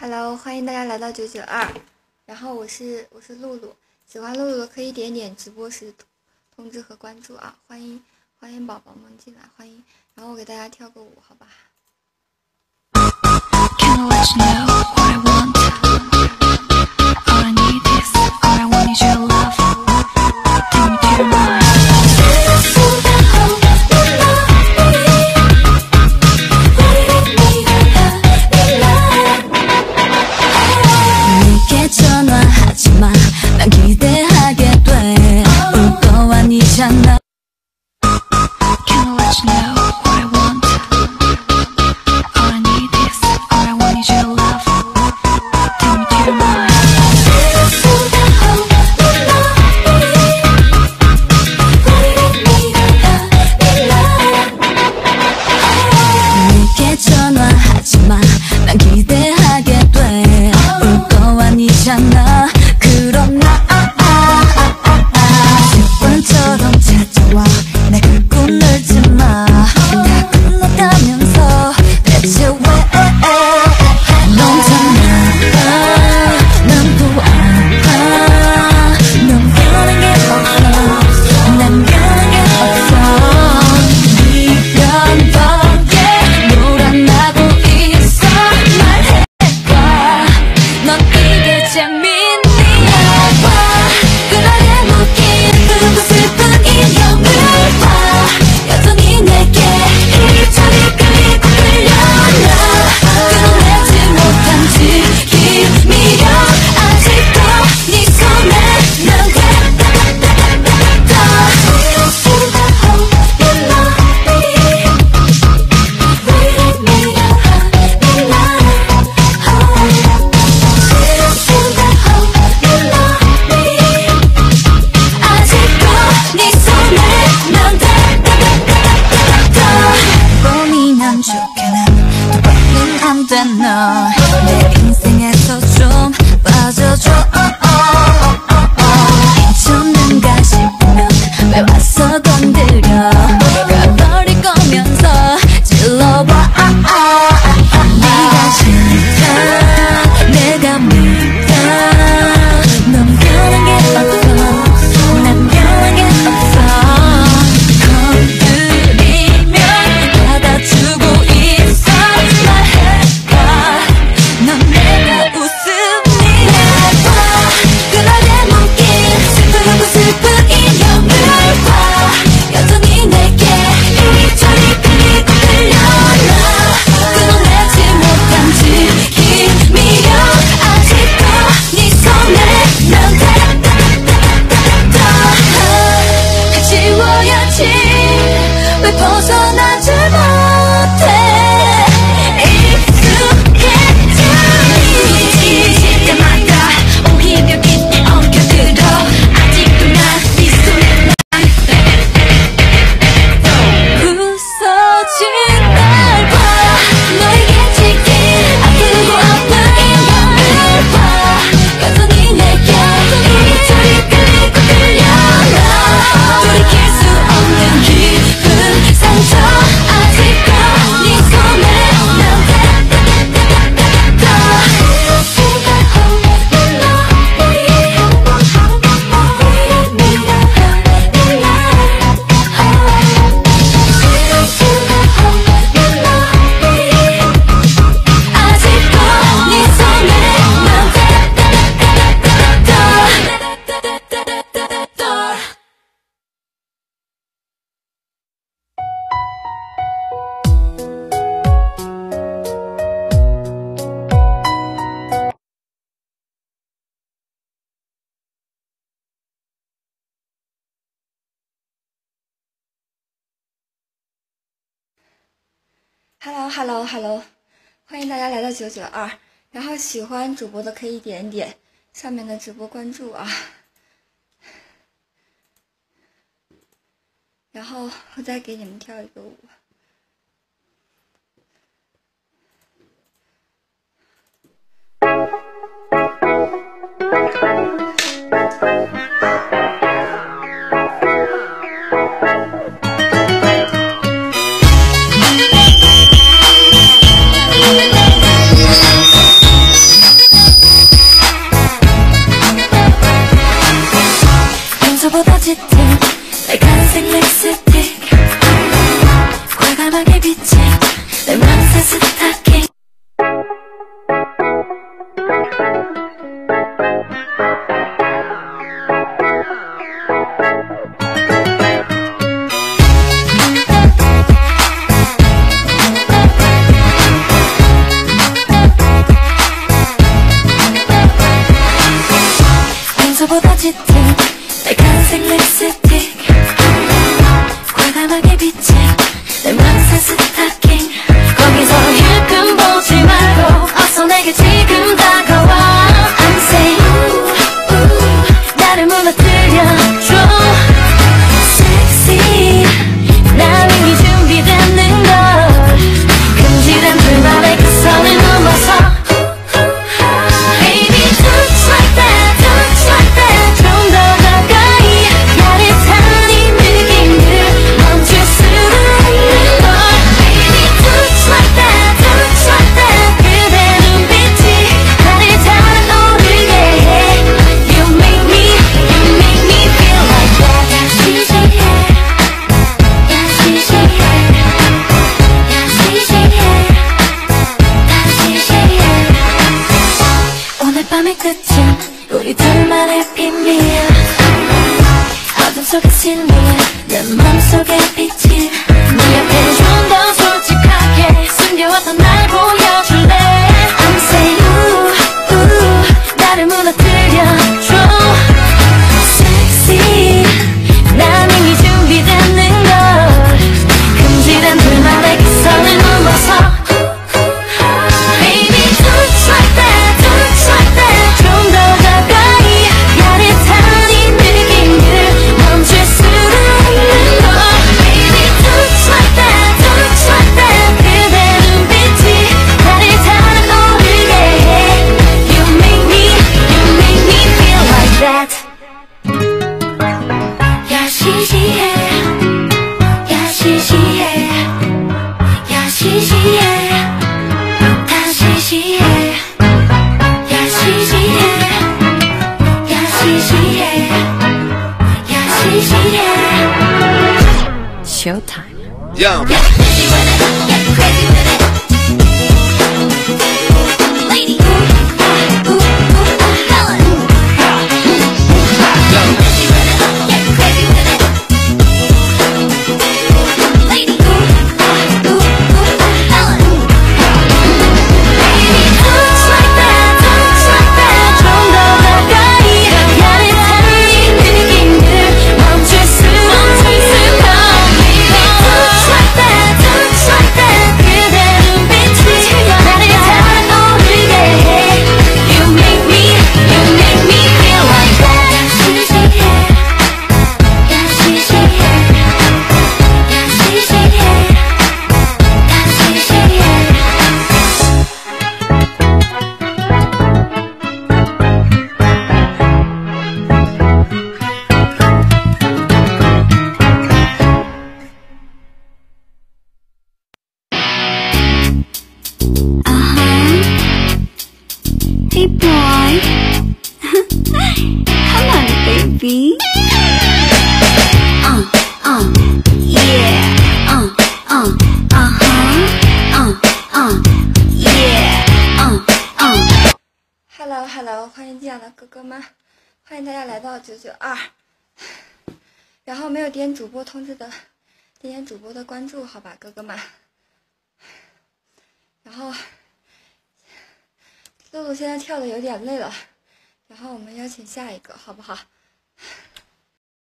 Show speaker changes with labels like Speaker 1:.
Speaker 1: Hello，欢迎大家来到九九二，然后我是我是露露，喜欢露露的可以点点直播时通知和关注啊，欢迎欢迎宝宝们进来，欢迎，然后我给大家跳个舞，好吧。Hello，Hello，Hello，欢迎大家来到九九二。然后喜欢主播的可以点点上面的直播关注啊。然后我再给你们跳一个舞。 나를 무너뜨려 끝은 우리 둘만의 비밀 어둠 속의 진리 내 맘속의 빛이 네 앞에 좀더 솔직하게 숨겨왔던 나
Speaker 2: showtime.
Speaker 1: Yeah.
Speaker 3: Hey boy come on baby. 嗯嗯耶嗯嗯嗯哼嗯嗯耶嗯嗯
Speaker 4: hello hello. 欢迎进来的哥哥们。欢迎大家来到九九二。然后没有点主播通知的点点主播的关注好吧哥哥们。然后露露现在跳的有点累了然后我们邀请下一个好不好？